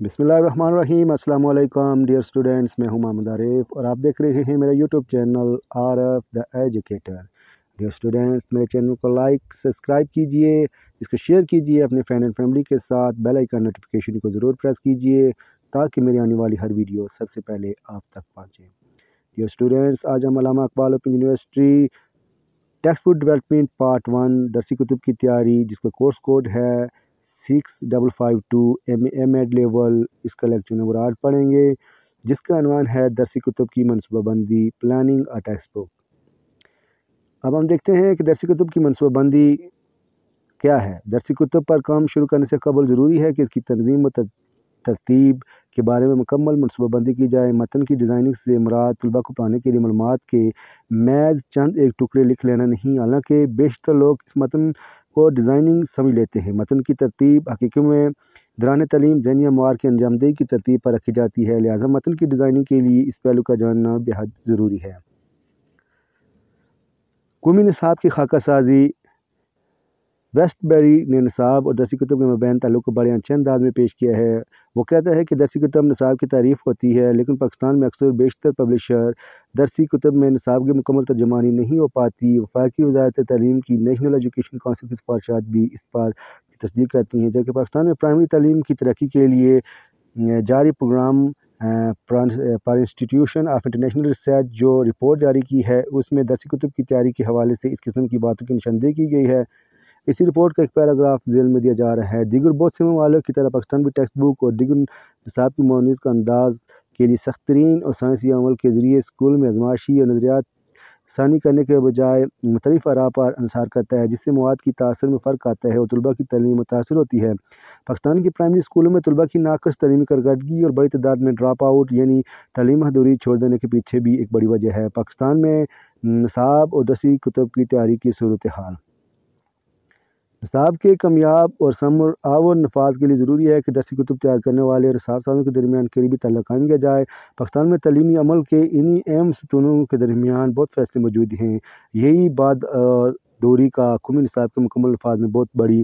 बिसमीम अल्लाम dear students, मैं हूँ मोहम्मद आरिफ और आप देख रहे हैं मेरा YouTube channel R F the educator. Dear students, मेरे चैनल को लाइक, सब्सक्राइब कीजिए, इसको शेयर कीजिए, अपने फ्रेंड एंड फैमिली के साथ बेल आइकन नोटिफिकेशन को ज़रूर प्रेस कीजिए, ताकि मेरी आने वाली हर वीडियो सबसे पहले आप तक पहुँचे। डियर स्टूडेंट्स, आज हम Allama Iqbal open university text book development part one दरसी कुतुब की तैयारी, जिसका कोर्स कोड है six double five two M M Ed level इसका लेक्चर नंबर आठ पढ़ेंगे, जिसका अनुमान है दरसी कुतुब की मनसूबाबंदी प्लानिंग अ टेक्स्ट बुक अब हम देखते हैं कि दरसी कुतुब की मनसूबाबंदी क्या है। दरसी कुतुब पर काम शुरू करने से कबल ज़रूरी है कि इसकी तनजीम व तरतीब के बारे में मुकम्मल मनसूबाबंदी की जाए। मतन की डिज़ाइनिंग से मुराद तलबा को पढ़ाने के लिए मालूम के मैज़ चंद एक टुकड़े लिख लेना नहीं। हालाँकि बेशतर लोग इस मतन को डिज़ाइनिंग समझ लेते हैं। मतन की तरतीब हकीकत में दौरान तलीम जैनिया मवार की अंजामदेही की तरतीब पर रखी जाती है। लिहाजा मतन की डिज़ाइनिंग के लिए इस पहलू का जानना बेहद ज़रूरी है। कौमी नसाब की खाका साजी वेस्टबेरी ने नसाब और दरसी कुतुब के मबैन तल्लु को बड़े अच्छे अंदाज में पेश किया है। वो कहता है कि दरसी कुतुब नसाब की तारीफ़ होती है, लेकिन पाकिस्तान में अक्सर बेशतर पब्लिशर दरसी कुतुब में नसाब की मुकम्मल तर्जमानी नहीं हो पाती। वफाकी वजारत तलीम की नेशनल एजुकेशन काउंसिल की सिफारशात भी इस पर तस्दीक करती हैं, जबकि पाकिस्तान में प्राइमरी तलीम की तरक्की के लिए जारी प्रोग्राम पर इंस्टीट्यूशन ऑफ़ इंटरनेशनल रिसर्च जो रिपोर्ट जारी की है, उसमें दरसी कुतुब की तैयारी के हवाले से इस किस्म की बातों की निशानदेही की गई है। इसी रिपोर्ट का एक पैराग्राफ जेल में दिया जा रहा है। दिगर बहुत से वालों की तरह पाकिस्तान भी टेक्स्ट बुक और दिगर निसाब की मोनीस का अंदाज के लिए सख्त तरीन और साइंसी अमल के ज़रिए स्कूल में आजमाशी और नज़रियात सानी करने के बजाय मुख्तलिफ़ आरा पर अनसार करता है, जिससे मवाद की तासर में फ़र्क आता है और तलबा की तलीम मुतासर होती है। पाकिस्तान की प्राइमरी स्कूलों में तलबा की नाकस तलीमी कारकर्दगी और बड़ी तादाद में ड्राप आउट यानी तलीम हदूरी छोड़ देने के पीछे भी एक बड़ी वजह है। पाकिस्तान में नसाब और दसी कुतब की तैयारी की सूरत हाल। निसाब के कामयाब और समर आवर नफाज के लिए ज़रूरी है कि दरसी कुतुब तैयार करने वाले और निसाब साजों के दरमियान करीबी तल्ला कायम किया जाए। पाकिस्तान में तलीमी अमल के इन्हीं अहम सतूनों के दरमियान बहुत फैसले मौजूद हैं। यही बाद दूरी का कौमी निसाब के मुकम्मल नफाज में बहुत बड़ी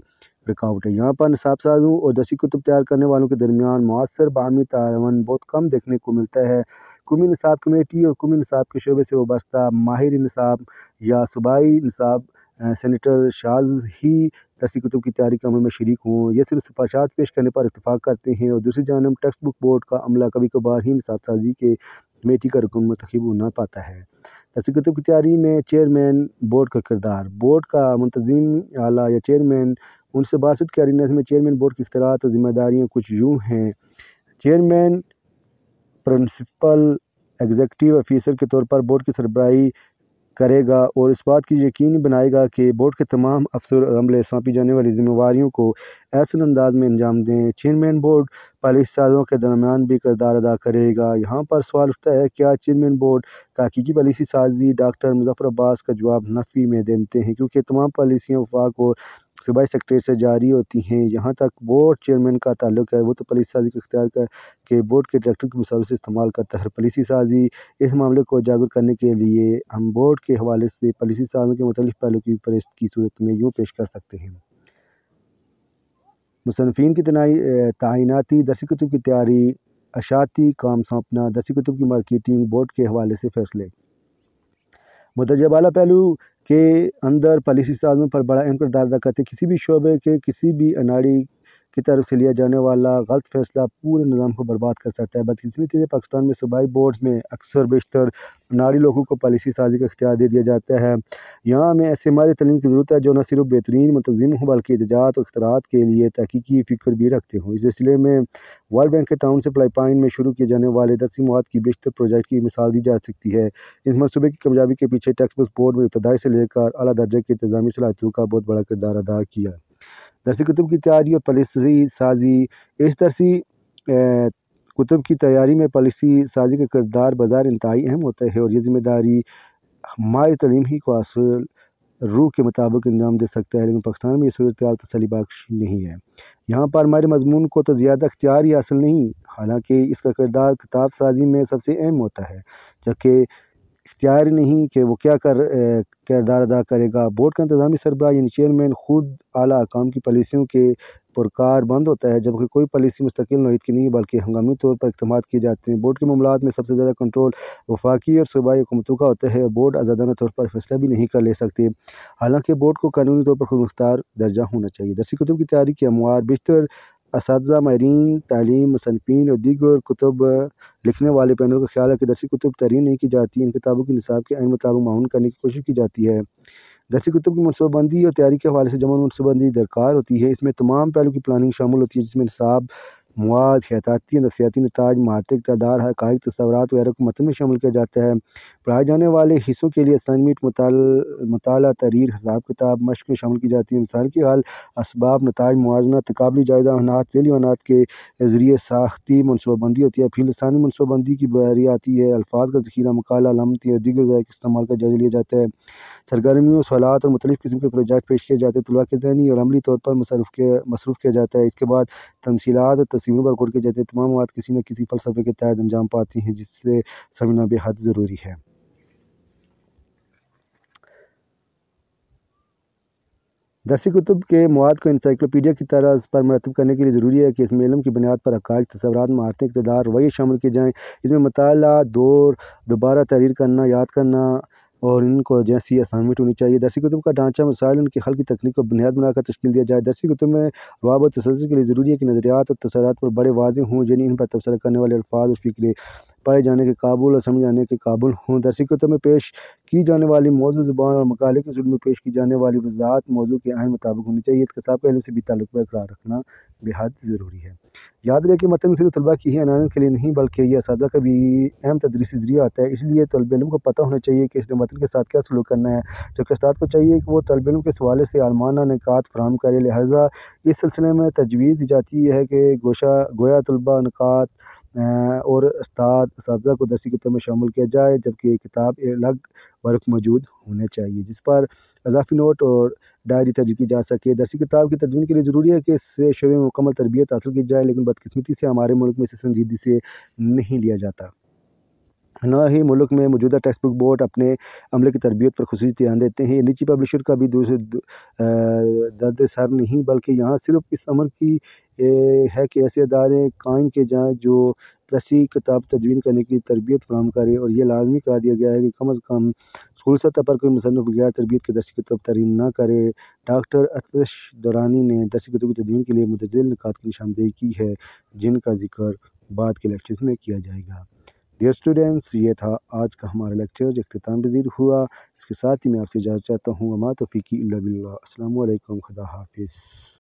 रुकावट है। यहाँ पर निसाब साजों और दसी कुतुब तैयार करने वालों के दरमियान मौसर बामी तावन बहुत कम देखने को मिलता है। कौमी निसाब कमेटी और कौमी निसाब के शोबे से वाबस्ता माहिर निसाब या सूबाई निसाब सेनेटर शाज ही दरसी कुतुब की तैयारी के अमल में शरीक हों। यह सिर्फ़ सिफारशात पेश करने पर इतफाक़ करते हैं और दूसरी जानब टेक्स्ट बुक बोर्ड का अमला कभी कभार ही निसाब साजी के कमेटी का रुकन मंतखब होना पाता है। दरसी कुतुब की तैयारी में चेयरमैन बोर्ड का किरदार। बोर्ड का मुंतजिम आला या चेयरमैन उनसे बासठ के अरीनस में चेयरमैन बोर्ड की अख्तरात और जिम्मेदारियाँ कुछ यूँ हैं। चेयरमैन प्रिंसिपल एग्जेक्टिव ऑफिसर के तौर पर बोर्ड की सरबराही करेगा और इस बात की यकीनी बनाएगा कि बोर्ड के तमाम अफसर और अमले सौंपी जाने वाली जिम्मेवारियों को ऐसे अंदाज में अंजाम दें। चेयरमैन बोर्ड पॉलिसी साजों के दरमियान भी करदार अदा करेगा। यहाँ पर सवाल उठता है, क्या चेयरमैन बोर्ड तहकी पॉलिसी साजी डॉक्टर मुजफ्फर अब्बास का जवाब नफ़ी में देते हैं? क्योंकि तमाम पॉलिसियाँ वफाक और सूबाई सेक्रेटरी से जारी होती हैं। यहाँ तक बोर्ड चेयरमैन का ताल्लुक है। वो तो पॉलिसी साजी का इख्तियार कर के बोर्ड के डायरेक्टर के मिसाल से इस्तेमाल करता है पॉलिसी साजी। इस मामले को उजागर करने के लिए हम बोर्ड के हवाले से पॉलिसी साजों के मुख्तलिफ़ पहलू की फहरिस्त की सूरत में यूँ पेश कर सकते हैं। मुसनफिन की तैनाती दरसी कुतुब की तैयारी, अशाती, काम सौंपना दरसी कुतुब की मार्केटिंग बोर्ड के हवाले से फ़ैसले। मुतजबाला पहलू के अंदर पॉलिसी साजों पर बड़ा अहम किरदार अदा करते किसी भी शोबे के किसी भी अनाड़ी की तरफ़ से लिया जाने वाला गलत फैसला पूरे निज़ाम को बर्बाद कर सकता है। बदकिस्मती से पाकिस्तान में सूबाई बोर्ड में अक्सर बेशतर नारी लोगों को पॉलिसी साजी का अख्तियार दे दिया जाता है। यहाँ हमें ऐसे हमारी तलीम की ज़रूरत है जो न सिर्फ़ बेहतरीन, मुतजिम हो, बल्कि एजात और अख्तरात के लिए तहकीकी फ़िक्र भी रखते हों। इस सिलसिले में वर्ल्ड बैंक के ताउन से फिलिपाइन में शुरू किए जाने वाले दसी मवाद की बेशतर प्रोजेक्ट की मिसाल दी जा सकती है। इस मनसूबे की कामयाबी के पीछे टेक्स बोर्ड में इब्तदाई से लेकर अला दर्जे की इंतजामी सलाहियतों का बहुत बड़ा किरदार अदा किया। दरसी कुतुब की तैयारी और पॉलिसी साजी, इस दरसी कुतुब की तैयारी में पॉलिसी साजी का किरदार बाज़ार इंतहाई अहम होता है और ये ज़िम्मेदारी हमारी तलीम ही को असल रूह के मुताबिक अंजाम दे सकता है, लेकिन पाकिस्तान में ये सूरत तसली बख्श नहीं है। यहाँ पर हमारे मजमून को तो ज़्यादा अख्तियार ही हासिल नहीं, हालाँकि इसका किरदार किताब साजी में सबसे अहम होता है, जबकि इख्तियार नहीं कि वो क्या कर किरदार अदा करेगा। बोर्ड का इंतज़ामी सरबरा यानी चेयरमैन खुद अली काम की पॉलिसियों के पुरकार बंद होता है, जबकि कोई पॉलिसी मुस्तकिल नोयत की नहीं, बल्कि हंगामी तौर पर इकदाम किए जाते हैं। बोर्ड के मामला में सबसे ज़्यादा कंट्रोल वफाकी और सूबाई हुकूमतों का होता है। बोर्ड आज़ादाना तौर पर फैसला भी नहीं कर ले सकते। हालाँकि बोर्ड को कानूनी तौर पर खुद मुख्तार दर्जा होना चाहिए। दरसी कुतुब की तैयारी के अमवार बेशतर इस माहरीन तालीम मुसनफिन और दीगर कुतुब लिखने वाले पैनल का ख्याल है कि दरसी कुतुब तरीन नहीं की जाती इन किताबों के निसाब के अन मुताबिक माउन करने की कोशिश की जाती है दरसी कुतुब की मनसूबाबंदी और तैयारी के हवाले से जमा मनसूबाबंदी दरकार होती है इसमें तमाम पहलू की प्लानिंग शामिल होती है जिसमें निसाब मवाद हयाती नफसियाती नताज महारत इकतदार हक़ तस्वरत वगैरह को मतन में शामिल किया जाता है। पढ़ाए जाने वाले हिस्सों के लिए असाइनमेंट मताल तरीर, हिसाब किताब, मशक़ें शामिल की जाती है। मिसाल की हाल इसबाब नतज मुजना तकबली जायज़ा अनात तेली अनात के ज़रिए साख्ती, मनसूबाबंदी होती है। फिर लसानी मनसूबाबंदी की बारी आती है। अल्फाज का ज़ख़ीरा, मकाला लमती और दीगर इस्तेमाल का जायज़ा लिया जाता है। सरगर्मियों, सवालत और मुख्तलिफ़ किस्म के प्रोजेक्ट पेश किए जाते हैं। तलबा के जहनी और अमली तौर पर मसरूफ़ किया मसरूफ़ किया जाता है। इसके बाद तमसीलात तस्वीरों पर गौर जाते हैं तमाम बात किसी न किसी फ़लसफ़े के तहत अंजाम पाती हैं, जिससे समझना बेहद ज़रूरी है। दरसी कुतुब के मवाद को इंसाइक्लोपीडिया की तरह पर मरतब करने के लिए ज़रूरी है कि इसमें इलम की बुनियाद पर हक़ तस्वरत महारतें इकतदार वही शामिल किए जाएँ। इसमें मताल, दौर, दोबारा तहरीर करना, याद करना और इनको जैसी असाइनमेंट होनी चाहिए। दरसी कुतुब का ढांचा मसाइल, उनके हल की तकनीक को बुनियाद बनाकर तश्ल दिया जाए। दरसी कुतुब में रवाब तसल के लिए ज़रूरी है कि नज़रियात और तसरत पर बड़े वाजे हों, यानी इन पर तबसरा करने वाले अल्फाज और फ़िक्रे पढ़े जाने के काबुल और समझ जाने के काबुल हों। दरसी कुतुब में पेश की जाने वाली मौजूद ज़ुबान और मकाले के जुल्म में पेश की जाने वाली वजात मौजू के अहम मुताबिक होनी चाहिए। इसके साथ इलम से भी ताल्लुक बरकरार रखना बेहद ज़रूरी है। याद रहे कि मतन सिर्फ़ तलबा की ही अनाज के लिए नहीं, बल्कि यह इस का भी अहम तदरीसी ज़रिया आता है। इसलिए तलब इलम को पता होना चाहिए कि इसने मतन के साथ क्या सलूक करना है। जबकि उस्ताद को चाहिए कि वो तलब इलम के हवाले से आलमाना, निकात फ्राहम करे। लिहाजा इस सिलसिले में तजवीज़ दी जाती है कि गोशा गोया तलबा, निकात और उस्ताद इस को दरसी किताब में शामिल किया जाए, जबकि ये किताब अलग वर्क मौजूद होने चाहिए, जिस पर अजाफी नोट और डायरी तर्ज की जा सके। दरसी किताब की तदवीन के लिए ज़रूरी है कि इससे शबे में मुकम्मल तरबियत हासिल की जाए, लेकिन बदकस्मती से हमारे मुल्क में इसे संजीदगी से नहीं लिया जाता। ना ही मुल्क में मौजूदा टेक्स्ट बुक बोर्ड अपने अमले की तरबियत पर खसूस ध्यान देते हैं। निजी पब्लिशर का भी दूसरे दर्द सर नहीं, बल्कि यहाँ सिर्फ़ इस अमर की है कि ऐसे अदारे कायम किए जाएँ जो दसी किताब तदवीन करने की तरबियत फ्राहम करे और ये लाजमी करा दिया गया है कि कम अज़ कम स्कूल सतह पर कोई मुसनफ़ बगैर तरबियत के दसी किताब तरीन ना करे। डॉक्टर अतश दौरानी ने दसी किताब की तदवीन के लिए मुतजिल निकात की निशानदेही की है, जिनका ज़िक्र बाद के लेक्चर्स में किया जाएगा। डियर स्टूडेंट्स ये था आज का हमारा लेक्चर अख्ताम पजीर हुआ। इसके साथ ही मैं आपसे इजाज़त चाहता हूँ। अमा तोफ़ी की अल्लाम खुदा हाफिज़।